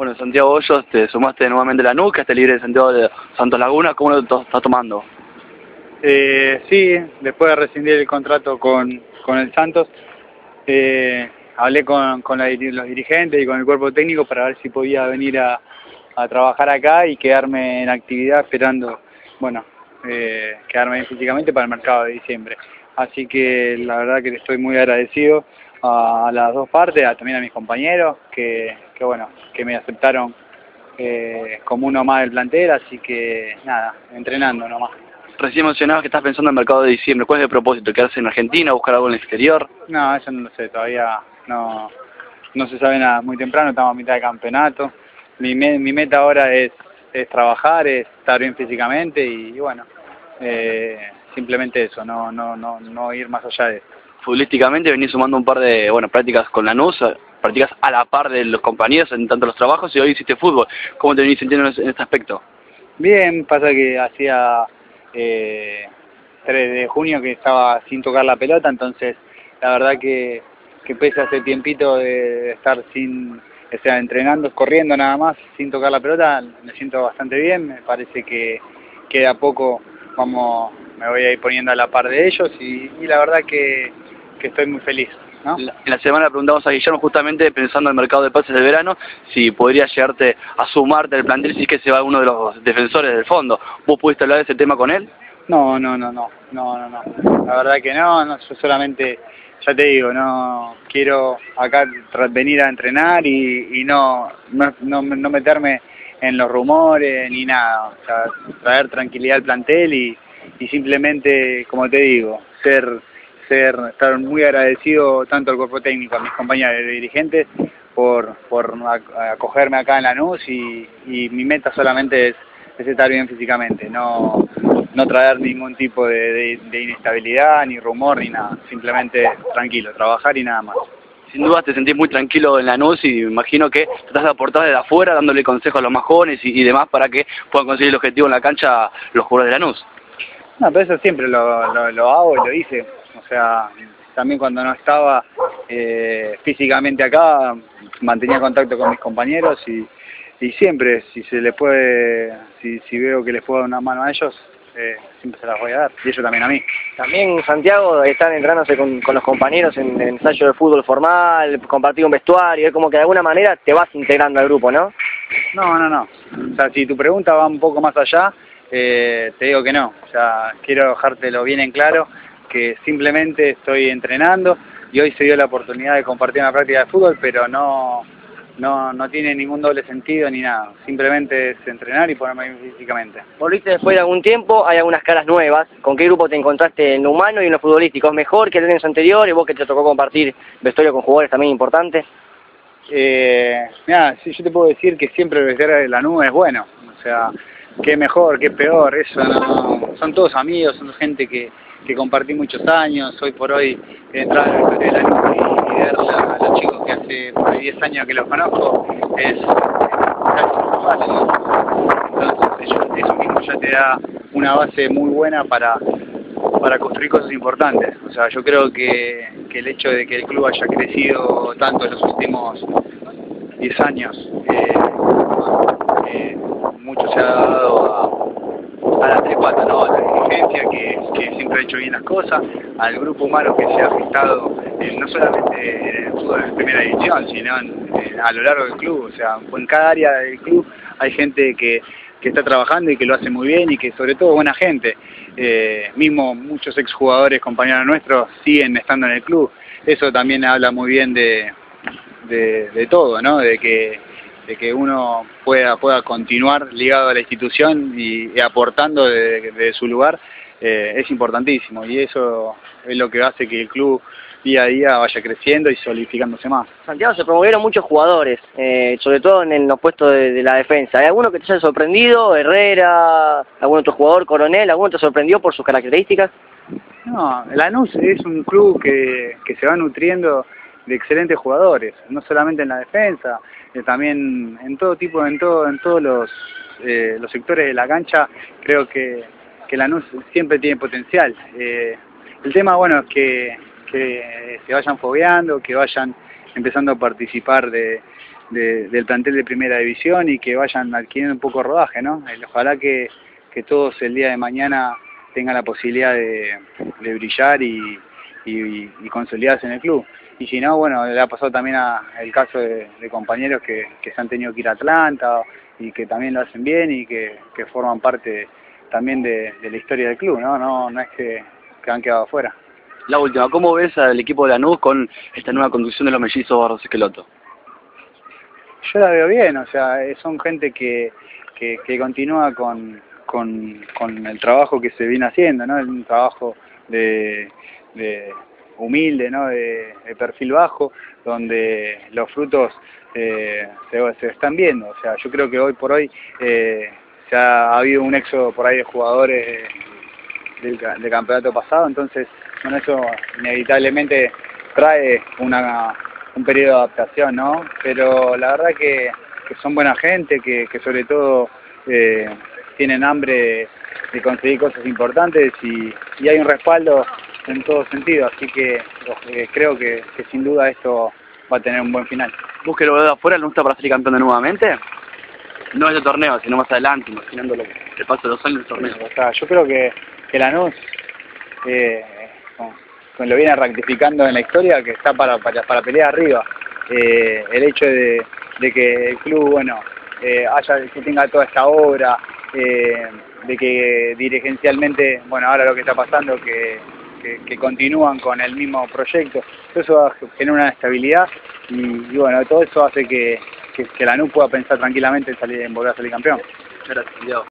Bueno, Santiago Hoyos, te sumaste nuevamente la nuca, este libre de Santiago de Santos Laguna, ¿cómo lo estás tomando? Eh, sí, después de rescindir el contrato con, con el Santos, eh, hablé con, con los dirigentes y con el cuerpo técnico para ver si podía venir a, a trabajar acá y quedarme en actividad esperando, bueno, eh, quedarme físicamente para el mercado de diciembre. Así que la verdad que estoy muy agradecido a, las dos partes, también a mis compañeros que, que bueno, que me aceptaron eh, como uno más del plantel, así que nada, entrenando nomás. Recién mencionabas que estás pensando en el mercado de diciembre. ¿Cuál es el propósito? ¿Quedarse en Argentina, buscar algo en el exterior? No, eso no lo sé, todavía no, no se sabe nada. Muy temprano, estamos a mitad de campeonato. Mi, mi meta ahora es, es trabajar, es estar bien físicamente y, bueno, eh, simplemente eso, no, no, no, no ir más allá de eso. Futbolísticamente venís sumando un par de bueno prácticas con la NUS, prácticas a la par de los compañeros en tanto los trabajos y hoy hiciste fútbol. ¿Cómo te venís sintiendo en este aspecto? Bien, pasa que hacía eh, 3 de junio que estaba sin tocar la pelota, entonces la verdad que, que pese hace tiempito de estar sin, o sea, entrenando, corriendo nada más, sin tocar la pelota, me siento bastante bien, me parece que, que de a poco vamos, me voy a ir poniendo a la par de ellos y, y la verdad que, que estoy muy feliz. ¿no? En la semana preguntamos a Guillermo justamente pensando en el mercado de pases de verano si podría llegarte a sumarte al plantel si es que se va uno de los defensores del fondo. ¿Vos pudiste hablar de ese tema con él? No, no, no, no, no, no, no. La verdad que no, no yo solamente, ya te digo, no quiero acá venir a entrenar y, y no, no, no, no meterme en los rumores ni nada, o sea, traer tranquilidad al plantel y, y simplemente, como te digo, ser ser, estar muy agradecido tanto al cuerpo técnico, a mis compañeros de dirigentes, por, por acogerme acá en Lanús y, y mi meta solamente es, es, estar bien físicamente, no, no traer ningún tipo de, de, inestabilidad, ni rumor, ni nada, simplemente tranquilo, trabajar y nada más sin duda te sentís muy tranquilo en Lanús y me imagino que estás de aportar desde afuera dándole consejos a los más jóvenes y, y, demás para que puedan conseguir el objetivo en la cancha los jugadores de Lanús. No, pero eso siempre lo, lo, lo hago y lo hice. O sea, también cuando no estaba eh, físicamente acá, mantenía contacto con mis compañeros y, y siempre, si se les puede, si, si veo que les puedo dar una mano a ellos, eh, siempre se las voy a dar, y ellos también a mí. También, Santiago, están entrándose con, con los compañeros en, en ensayo de fútbol formal, compartir un vestuario, es como que de alguna manera te vas integrando al grupo, ¿no? No, no, no. O sea, si tu pregunta va un poco más allá, eh, te digo que no. O sea, quiero dejártelo bien en claro que simplemente estoy entrenando y hoy se dio la oportunidad de compartir una práctica de fútbol, pero no, no, no tiene ningún doble sentido ni nada. Simplemente es entrenar y ponerme bien físicamente. Volviste después de algún tiempo, hay algunas caras nuevas. ¿Con qué grupo te encontraste en lo humano y en lo futbolístico? ¿Es mejor que el años anteriores? ¿Vos que te tocó compartir vestuario con jugadores también importantes? Eh, mira, sí, yo te puedo decir que siempre el vestuario de la nube es bueno. O sea, qué mejor, qué peor, eso no... Son todos amigos, son gente que que compartí muchos años, hoy por hoy entrar en la historia de la y verla a los chicos que hace por 10 años que los conozco es casi fácil. Entonces eso, mismo ya te da una base muy buena para para construir cosas importantes. O sea, yo creo que, que el hecho de que el club haya crecido tanto en los últimos 10 años, eh, eh, mucho se ha dado a la tripata, ¿no? A la dirigencia que, que siempre ha hecho bien las cosas, al grupo humano que se ha afectado eh, no solamente en el fútbol de primera división, sino en, a lo largo del club. O sea, en cada área del club hay gente que, que está trabajando y que lo hace muy bien y que sobre todo buena gente. Eh, mismo muchos exjugadores, compañeros nuestros, siguen estando en el club. Eso también habla muy bien de, de, todo, ¿no? De que de que uno pueda pueda continuar ligado a la institución y, y aportando de, de, su lugar eh, es importantísimo y eso es lo que hace que el club día a día vaya creciendo y solidificándose más. Santiago, se promovieron muchos jugadores, eh, sobre todo en los puestos de, de, la defensa. ¿Hay alguno que te haya sorprendido? ¿Herrera? ¿Algún otro jugador? ¿Coronel? ¿Alguno te sorprendió por sus características? No, Lanús es un club que, que se va nutriendo de excelentes jugadores, no solamente en la defensa, eh, también en todo tipo, en todo, en todos los, eh, los sectores de la cancha, creo que, que Lanús siempre tiene potencial. Eh, el tema, bueno, es que, que se vayan fogueando, que vayan empezando a participar de, del plantel de primera división y que vayan adquiriendo un poco de rodaje, ¿no? Ojalá que, que todos el día de mañana tengan la posibilidad de, brillar y, y, consolidarse en el club. Y si no, bueno, le ha pasado también a, el caso de, compañeros que, que, se han tenido que ir a Atlanta y que también lo hacen bien y que, que forman parte también de, la historia del club, ¿no? No, no es que, que han quedado afuera. La última, ¿cómo ves al equipo de Lanús con esta nueva conducción de los mellizos Barros Esqueloto? Yo la veo bien, o sea, son gente que, que, que continúa con, con, con el trabajo que se viene haciendo, ¿no? Un trabajo de, de humilde, ¿no? De, perfil bajo, donde los frutos eh, se, están viendo. O sea, yo creo que hoy por hoy eh, se ha, habido un éxodo por ahí de jugadores del, del campeonato pasado, entonces bueno, eso inevitablemente trae una, un periodo de adaptación, ¿no? Pero la verdad que, que son buena gente, que, que sobre todo eh, tienen hambre de conseguir cosas importantes y, hay un respaldo en todo sentido, así que eh, creo que, sin duda esto va a tener un buen final. ¿Vos que lo de afuera no está para ser campeón nuevamente? No es el torneo, sino más adelante, imaginando lo, el paso de los años del torneo. Yo creo que, que Lanús eh, con, lo viene rectificando en la historia que está para, para, para pelear arriba. Eh, el hecho de, de, que el club, bueno, eh, haya, que tenga toda esta obra, eh, de que dirigencialmente, bueno, ahora lo que está pasando, que, que, continúan con el mismo proyecto, eso genera una estabilidad y, bueno, todo eso hace que, que, la NU pueda pensar tranquilamente en, salir, en volver a salir campeón.